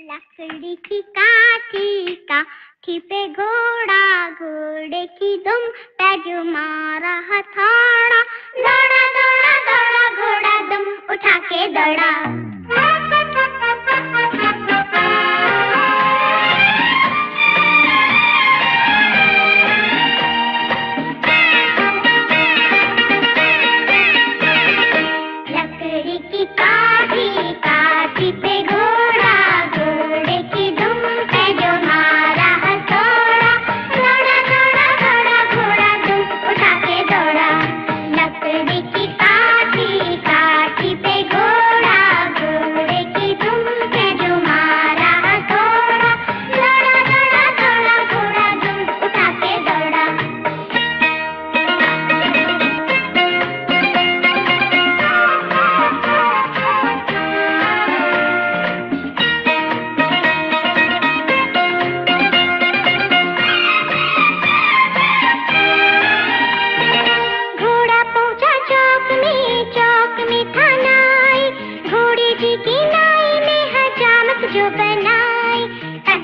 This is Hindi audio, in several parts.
लकड़ी की काठी का खिपे घोड़ा, घोड़े की दुम पैजू मारा हथौड़ा। दौड़ा दौड़ा दौड़ा, घोड़ा दुम उठा के दौड़ा।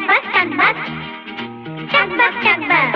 canvas canvas canvas canvas